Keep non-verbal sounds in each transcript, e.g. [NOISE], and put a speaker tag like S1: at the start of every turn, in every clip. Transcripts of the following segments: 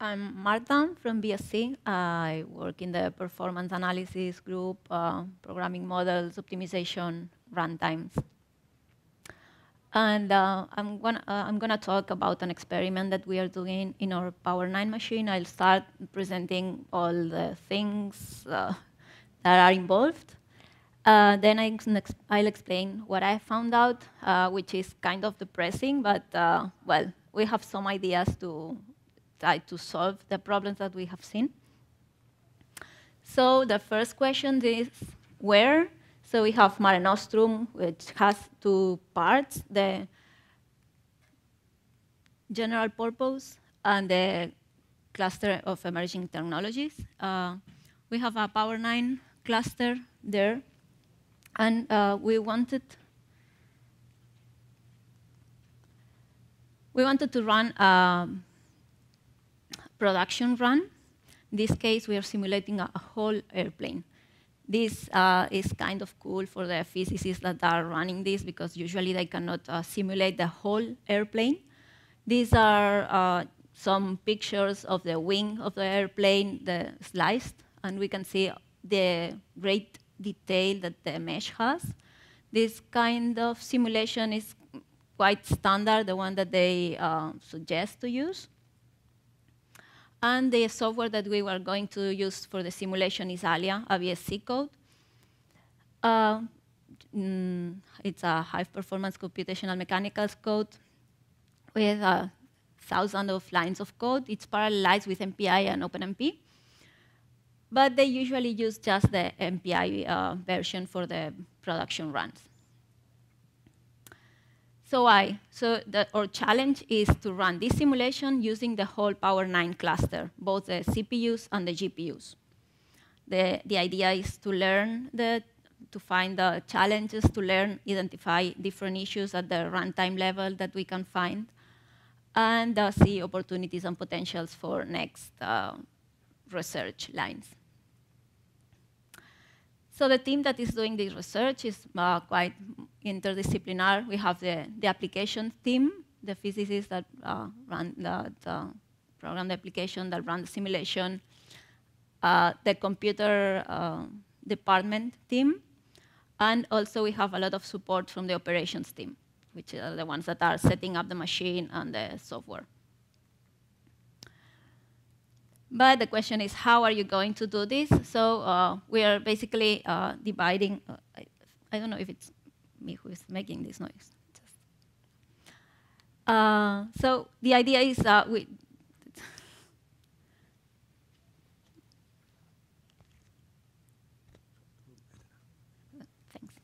S1: I'm Marta from BSC. I work in the performance analysis group, uh, programming models, optimization, runtimes. And uh, I'm gonna uh, I'm gonna talk about an experiment that we are doing in our Power 9 machine. I'll start presenting all the things uh, that are involved. Uh, then I, will explain what I found out, uh, which is kind of depressing, but well, we have some ideas to try to solve the problems that we have seen. So the first question is where so we have Mare Nostrum, which has two parts, the general purpose and the cluster of emerging technologies. Uh, we have a Power 9 cluster there, and uh, we wanted we wanted to run a production run. In this case, we are simulating a, a whole airplane. This uh, is kind of cool for the physicists that are running this because usually they cannot uh, simulate the whole airplane. These are uh, some pictures of the wing of the airplane, the sliced, and we can see the great detail that the mesh has. This kind of simulation is quite standard, the one that they uh, suggest to use. And the software that we were going to use for the simulation is Alya, a BSC code. Uh, mm, it's a high-performance computational mechanicals code with a thousand of lines of code. It's parallelized with MPI and OpenMP. But they usually use just the MPI uh, version for the production runs. So why? So the, our challenge is to run this simulation using the whole Power 9 cluster, both the CPUs and the GPUs. The, the idea is to learn the, to find the challenges, to learn, identify different issues at the runtime level that we can find, and uh, see opportunities and potentials for next uh, research lines. So the team that is doing this research is uh, quite interdisciplinary. We have the, the application team, the physicists that uh, run the, the, program the application, that run the simulation, uh, the computer uh, department team, and also we have a lot of support from the operations team, which are the ones that are setting up the machine and the software. But the question is, how are you going to do this? So uh, we are basically uh, dividing, uh, I, I, don't know if it's me who is making this noise. Uh, so the idea is uh, we, Thanks.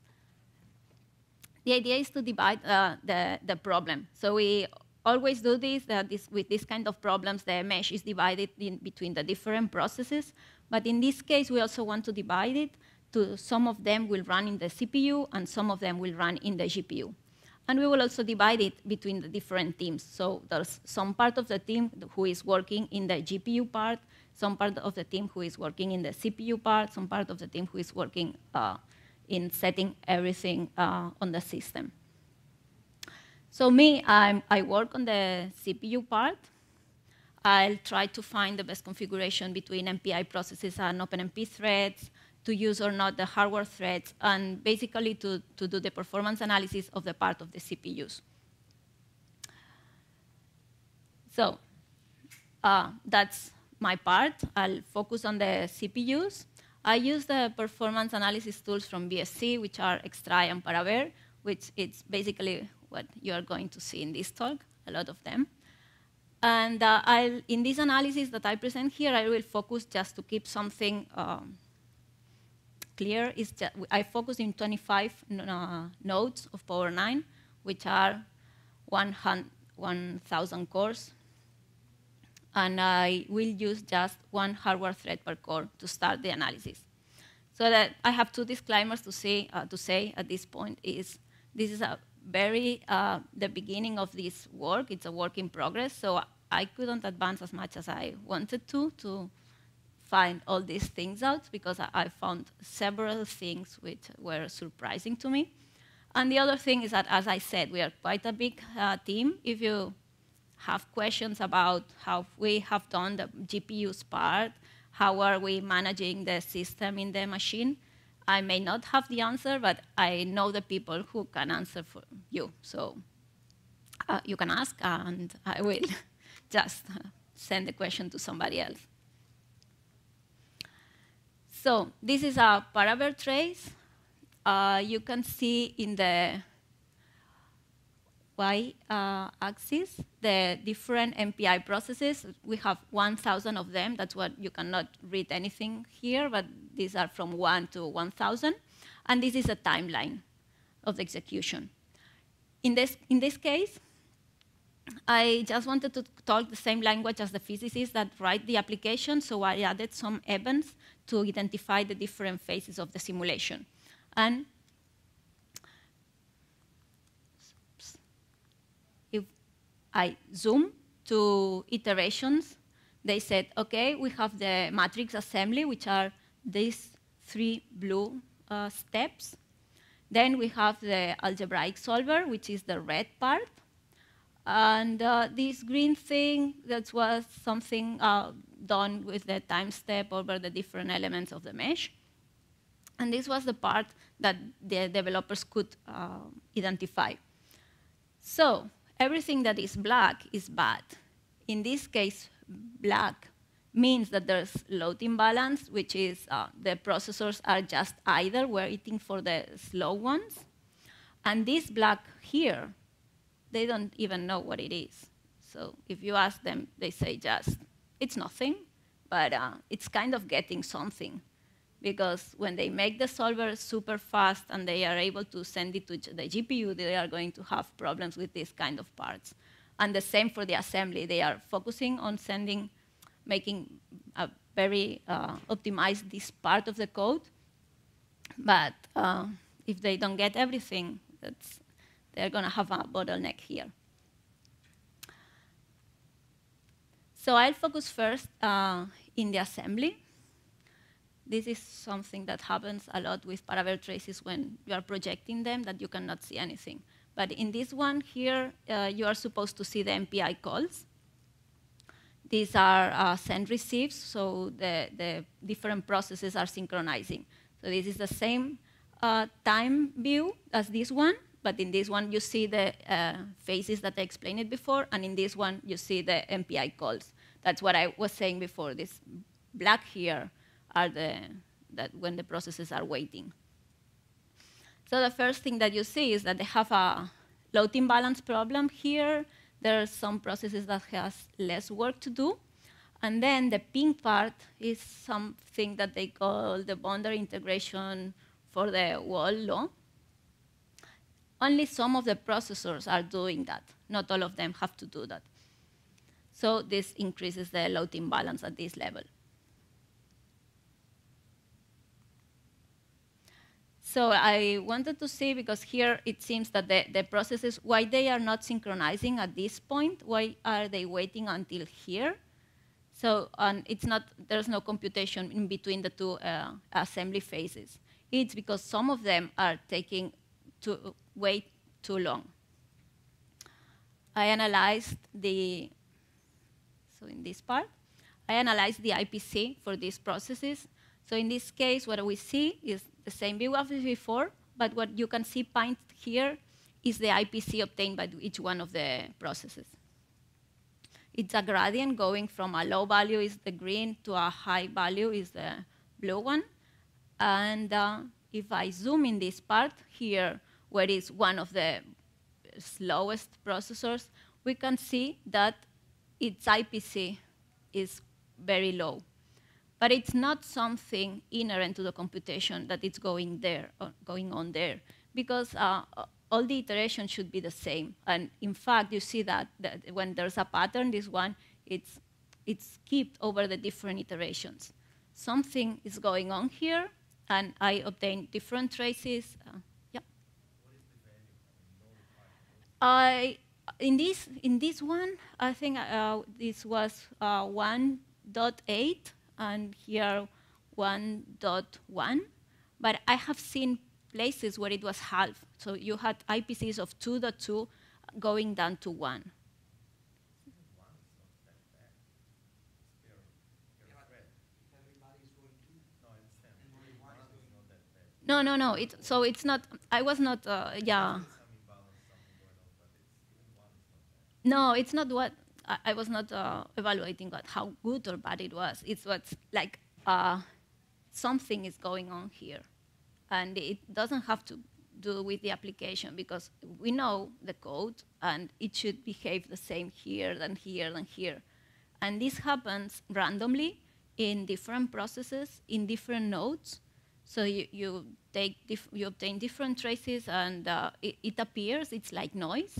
S1: The idea is to divide uh, the, the problem. So we always do this, this, with this kind of problems, the mesh is divided in between the different processes. But in this case, we also want to divide it to some of them will run in the CPU and some of them will run in the GPU. And we will also divide it between the different teams. So there's some part of the team who is working in the GPU part, some part of the team who is working in the CPU part, some part of the team who is working uh, in setting everything uh, on the system. So me, I'm, I work on the CPU part. I'll try to find the best configuration between MPI processes and OpenMP threads, to use or not the hardware threads, and basically to, to do the performance analysis of the part of the CPUs. So uh, that's my part. I'll focus on the CPUs. I use the performance analysis tools from BSC, which are Extrae and Paraver, which is basically what you are going to see in this talk, a lot of them. And uh, in this analysis that I present here, I will focus just to keep something um, clear. Is that I focus in 25 uh, nodes of Power 9, which are 1,000 cores. And I will use just one hardware thread per core to start the analysis. So that I have two disclaimers to say, uh, to say at this point is this is a very uh, the beginning of this work. It's a work in progress, so I couldn't advance as much as I wanted to to find all these things out because I, found several things which were surprising to me. And the other thing is that, as I said, we are quite a big uh, team. If you have questions about how we have done the GPU's part, how are we managing the system in the machine, I may not have the answer, but I know the people who can answer for you. So uh, you can ask, and I will [LAUGHS] just send the question to somebody else. So this is a Paraver trace. Uh, you can see in the y-axis uh, the different MPI processes. We have 1,000 of them. That's what you cannot read anything here, but these are from 1 to 1,000. And this is a timeline of the execution. In this, in this case, I just wanted to talk the same language as the physicists that write the application, so I added some events to identify the different phases of the simulation. And if I zoom to iterations, they said, okay, we have the matrix assembly, which are these three blue uh, steps. Then we have the algebraic solver, which is the red part. And uh, this green thing, that was something uh, done with the time step over the different elements of the mesh. And this was the part that the developers could uh, identify. So everything that is black is bad. In this case, black means that there's load imbalance, which is uh, the processors are just either waiting for the slow ones. And this black here, they don't even know what it is. So if you ask them, they say just, it's nothing, but uh, it's kind of getting something. Because when they make the solver super fast and they are able to send it to the GPU, they are going to have problems with these kind of parts. And the same for the assembly. They are focusing on sending making a very uh, optimized this part of the code. But uh, if they don't get everything, they're going to have a bottleneck here. So I'll focus first uh, in the assembly. This is something that happens a lot with Paraver traces when you are projecting them, that you cannot see anything. But in this one here, uh, you are supposed to see the MPI calls. These are uh, send receives, so the, the different processes are synchronizing. So this is the same uh, time view as this one, but in this one you see the uh, phases that I explained it before, and in this one you see the MPI calls. That's what I was saying before. This black here are the that when the processes are waiting. So the first thing that you see is that they have a load imbalance problem here there are some processes that has less work to do. And then the pink part is something that they call the boundary integration for the wall law. Only some of the processors are doing that. Not all of them have to do that. So this increases the load imbalance at this level. So I wanted to see, because here it seems that the, the processes, why they are not synchronizing at this point, why are they waiting until here? So um, it's not, there's no computation in between the two uh, assembly phases. It's because some of them are taking to wait too long. I analyzed the, so in this part, I analyzed the IPC for these processes. So in this case, what we see is the same view as before, but what you can see paint here is the IPC obtained by each one of the processes. It's a gradient going from a low value is the green to a high value is the blue one. And uh, if I zoom in this part here, where is one of the slowest processors, we can see that its IPC is very low. But it's not something inherent to the computation that it's going there, or uh, going on there, because uh, all the iterations should be the same. And in fact, you see that, that when there's a pattern, this one, it's, it's skipped over the different iterations. Something is going on here, and I obtain different traces. Uh, I in this in this one, I think uh, this was uh, 1.8 and here 1.1, but I have seen places where it was half. So you had IPCs of 2.2 going down to 1. No, no, no. It, so it's not, I was not, uh, yeah. No, it's not what, I, I was not uh, evaluating what, how good or bad it was. It's what's like, uh, something is going on here. And it doesn't have to do with the application because we know the code and it should behave the same here than here than here. And this happens randomly in different processes in different nodes. So you, you, take you obtain different traces and uh, it, it, appears, it's like noise,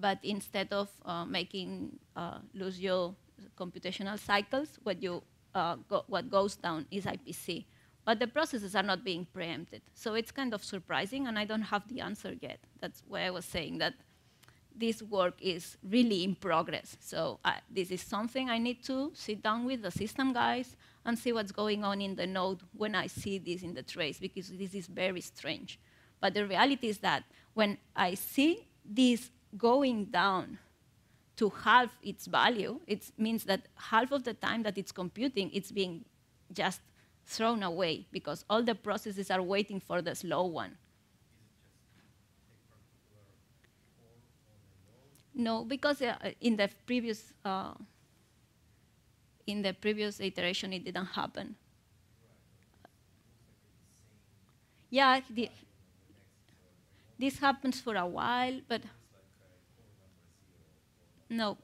S1: but instead of uh, making uh, lose your computational cycles, what, you, uh, go, what goes down is IPC but the processes are not being preempted. So it's kind of surprising, and I don't have the answer yet. That's why I was saying that this work is really in progress. So uh, this is something I need to sit down with the system guys and see what's going on in the node when I see this in the trace, because this is very strange. But the reality is that when I see this going down to half its value, it means that half of the time that it's computing, it's being just thrown away because all the processes are waiting for the slow one. No, because uh, in the previous uh, in the previous iteration it didn't happen. Yeah, the, this happens for a while, but no.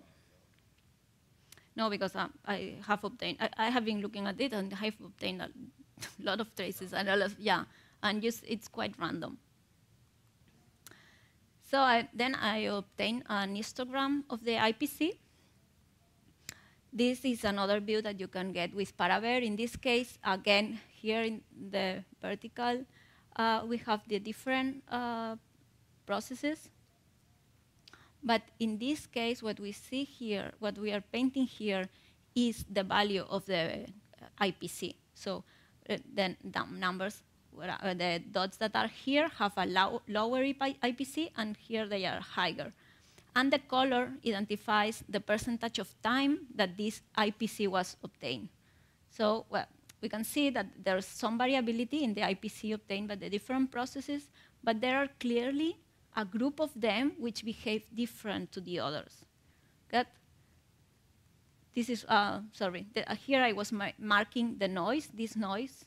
S1: No, because um, I have obtained, I, I, have been looking at it and I have obtained a lot of traces and a lot of, yeah, and just it's quite random. So I, then I obtained an histogram of the IPC. This is another view that you can get with Paraver. In this case, again, here in the vertical, uh, we have the different uh, processes but in this case, what we see here, what we are painting here, is the value of the uh, IPC. So uh, the numbers, uh, the dots that are here have a low, lower IPC, and here they are higher. And the color identifies the percentage of time that this IPC was obtained. So well, we can see that there's some variability in the IPC obtained by the different processes, but there are clearly a group of them which behave different to the others. Good? This is, uh, sorry, the, uh, here I was marking the noise, this noise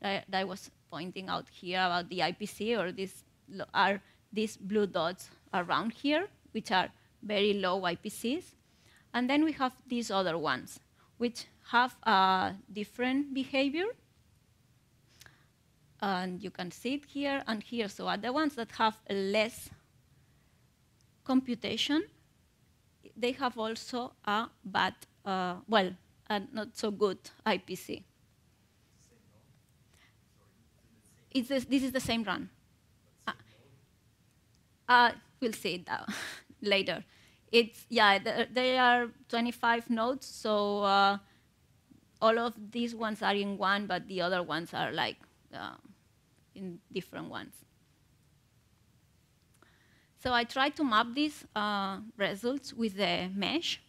S1: that, that, I was pointing out here about the IPC, or this are these blue dots around here, which are very low IPCs. And then we have these other ones, which have a different behavior and you can see it here and here. So the ones that have less computation, they have also a bad, uh, well, a not so good IPC. This, this is the same run. Uh, uh, we'll see it now, [LAUGHS] later. It's, yeah, there are 25 nodes, so uh, all of these ones are in one, but the other ones are like uh, in different ones. So I tried to map these uh, results with the mesh.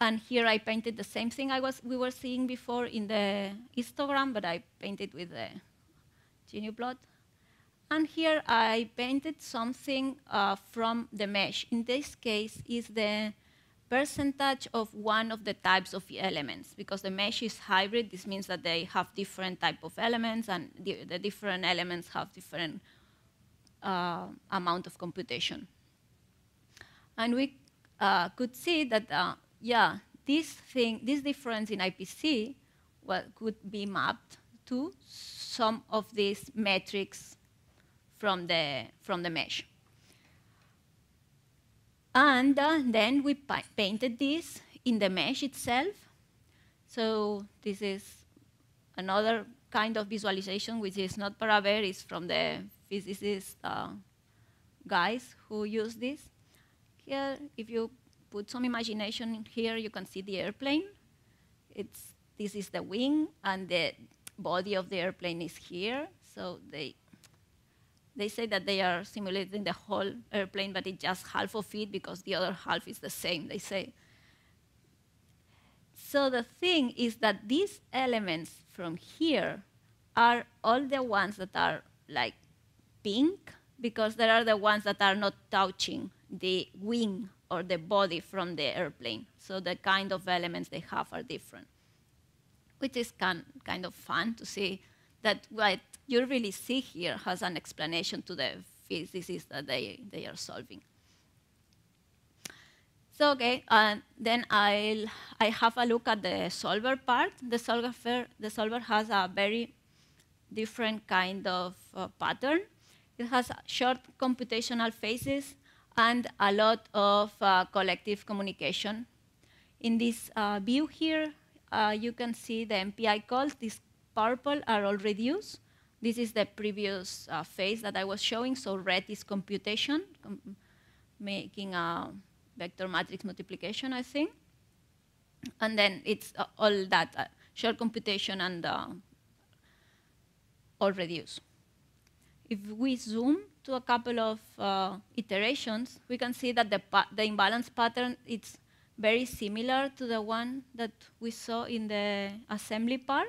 S1: And here I painted the same thing I was, we were seeing before in the histogram, but I painted with the GnuPlot. And here I painted something uh, from the mesh. In this case, is the percentage of one of the types of elements. Because the mesh is hybrid, this means that they have different type of elements, and the, the different elements have different uh, amount of computation. And we uh, could see that, uh, yeah, this thing, this difference in IPC well, could be mapped to some of these metrics from the, from the mesh. And uh, then we painted this in the mesh itself. So this is another kind of visualization, which is not Paraver, it's from the physicist uh, guys who use this. Here, if you put some imagination in here, you can see the airplane. It's, this is the wing, and the body of the airplane is here. So they they say that they are simulating the whole airplane, but it's just half of it because the other half is the same, they say. So the thing is that these elements from here are all the ones that are like pink because they are the ones that are not touching the wing or the body from the airplane. So the kind of elements they have are different, which is kind, kind of fun to see that what you really see here has an explanation to the physicists that they, they are solving. So okay, and uh, then I'll I have a look at the solver part. The solver the solver has a very different kind of uh, pattern. It has short computational phases and a lot of uh, collective communication. In this uh, view here, uh, you can see the MPI calls. These purple are all reduced. This is the previous uh, phase that I was showing. So red is computation, com making a vector matrix multiplication, I think. And then it's uh, all that uh, short computation and all reduce. If we zoom to a couple of uh, iterations, we can see that the, the imbalance pattern is very similar to the one that we saw in the assembly part.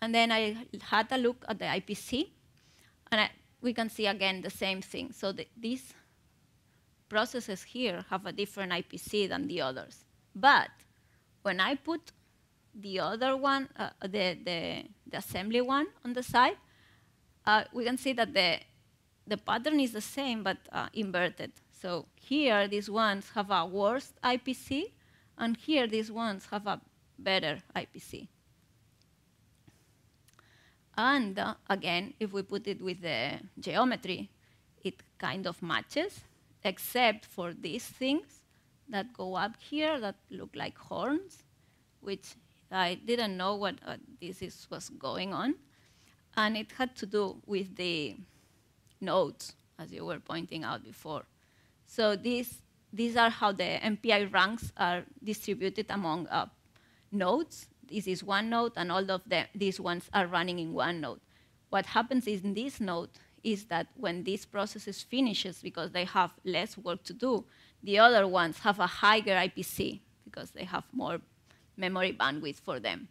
S1: And then I had a look at the IPC, and I, we can see again the same thing. So the, these processes here have a different IPC than the others. But when I put the other one, uh, the, the, the assembly one on the side, uh, we can see that the, the pattern is the same, but uh, inverted. So here, these ones have a worse IPC, and here, these ones have a better IPC. And uh, again, if we put it with the geometry, it kind of matches, except for these things that go up here that look like horns, which I didn't know what uh, this is, was going on and it had to do with the nodes, as you were pointing out before. So these, these are how the MPI ranks are distributed among uh, nodes. This is one node, and all of the, these ones are running in one node. What happens in this node is that when this process finishes, because they have less work to do, the other ones have a higher IPC because they have more memory bandwidth for them.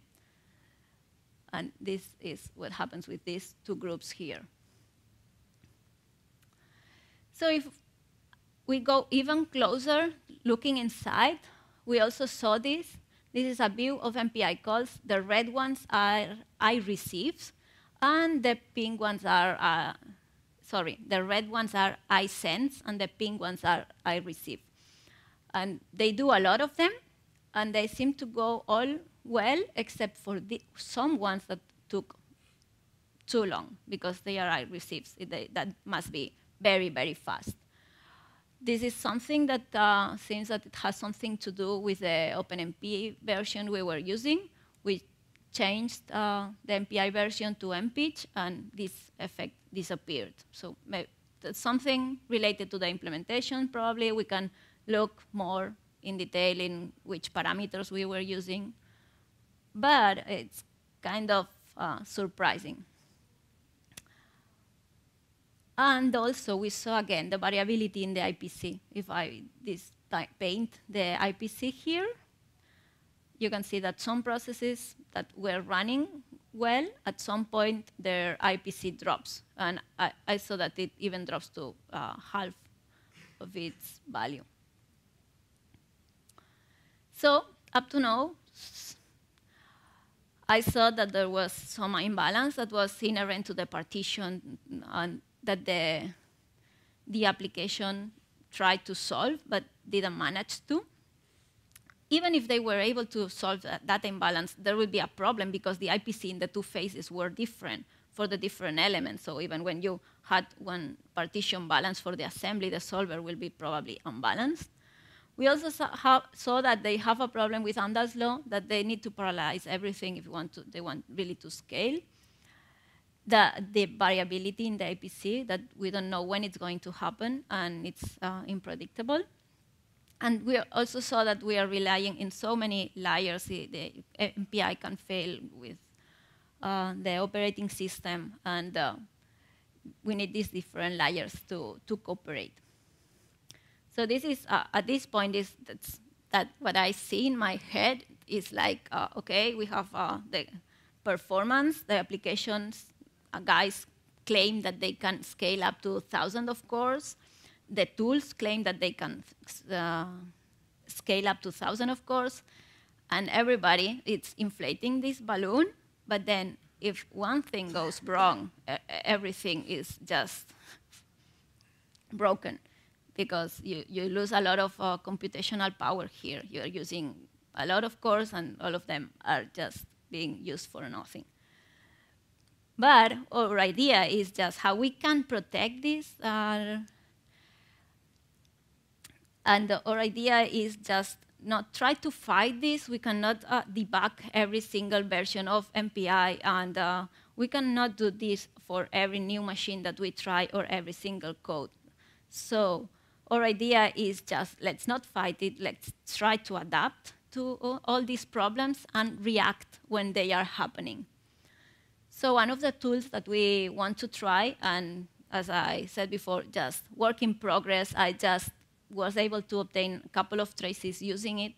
S1: And this is what happens with these two groups here. So if we go even closer, looking inside, we also saw this. This is a view of MPI calls. The red ones are I receives, and the pink ones are, uh, sorry, the red ones are I sends, and the pink ones are I receive. And they do a lot of them, and they seem to go all well, except for the, some ones that took too long because they are I receives. That must be very, very fast. This is something that uh, seems that it has something to do with the Open MPI version we were using. We changed uh, the MPI version to MPICH, and this effect disappeared. So something related to the implementation, probably. We can look more in detail in which parameters we were using but it's kind of uh, surprising. And also, we saw again the variability in the IPC. If I this paint the IPC here, you can see that some processes that were running well, at some point their IPC drops. And I, I saw that it even drops to uh, half of its value. So up to now, I saw that there was some imbalance that was inherent to the partition and that the, the application tried to solve but didn't manage to. Even if they were able to solve that, that imbalance, there would be a problem because the IPC in the two phases were different for the different elements. So even when you had one partition balance for the assembly, the solver will be probably unbalanced. We also saw, saw, that they have a problem with Amdahl's law, that they need to parallelize everything if want to, they want really to scale. The, the variability in the IPC, that we don't know when it's going to happen, and it's uh, unpredictable. And we also saw that we are relying in so many layers. The MPI can fail with uh, the operating system, and uh, we need these different layers to, to cooperate. So this is, uh, at this point, is that what I see in my head is like, uh, okay, we have uh, the performance. The applications guys claim that they can scale up to 1,000 of cores. The tools claim that they can uh, scale up to 1,000 of cores. And everybody is inflating this balloon, but then if one thing goes wrong, everything is just broken because you, you lose a lot of uh, computational power here. You're using a lot of cores, and all of them are just being used for nothing. But our idea is just how we can protect this. Uh, and our idea is just not try to fight this. We cannot uh, debug every single version of MPI, and uh, we cannot do this for every new machine that we try or every single code. So our idea is just let's not fight it, let's try to adapt to all these problems and react when they are happening. So one of the tools that we want to try, and as I said before, just work in progress, I just was able to obtain a couple of traces using it.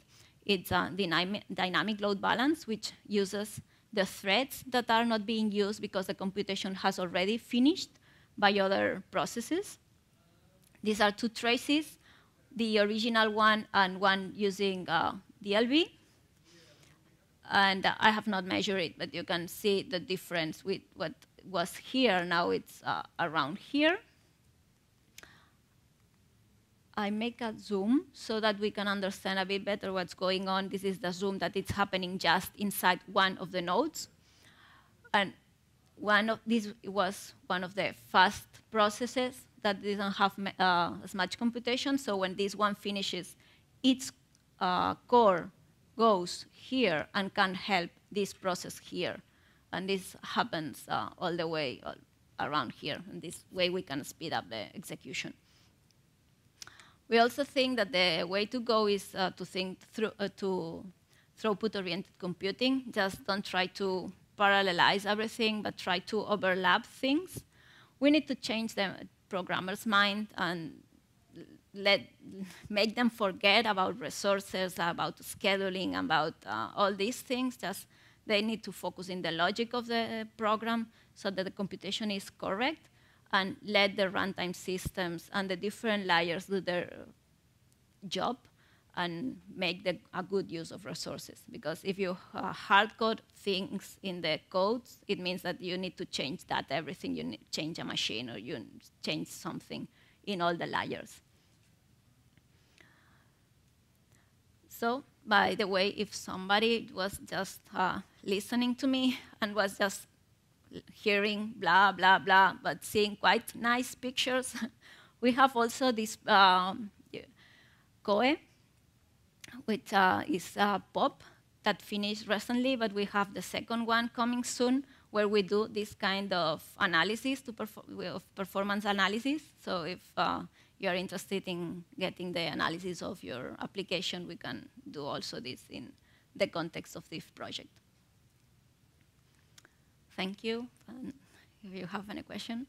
S1: It's a dynamic, load balance, which uses the threads that are not being used because the computation has already finished by other processes. These are two traces, the original one and one using uh, DLB. And I have not measured it, but you can see the difference with what was here. Now it's uh, around here. I make a zoom so that we can understand a bit better what's going on. This is the zoom that it's happening just inside one of the nodes. And one of this was one of the fast processes that doesn't have uh, as much computation. So when this one finishes, its uh, core goes here and can help this process here. And this happens uh, all the way uh, around here. And this way we can speed up the execution. We also think that the way to go is uh, to think through uh, to throughput-oriented computing. Just don't try to parallelize everything, but try to overlap things. We need to change the programmer's mind and let make them forget about resources, about scheduling, about uh, all these things. Just they need to focus in the logic of the program so that the computation is correct and let the runtime systems and the different layers do their job and make the, a good use of resources. Because if you uh, hard code things in the codes, it means that you need to change that everything. You need change a machine or you change something in all the layers. So, by the way, if somebody was just uh, listening to me and was just hearing blah, blah, blah, but seeing quite nice pictures. [LAUGHS] we have also this um, COE, which uh, is a POP that finished recently, but we have the second one coming soon, where we do this kind of analysis to perfor of performance analysis. So if uh, you are interested in getting the analysis of your application, we can do also this in the context of this project thank you. And if you have any question.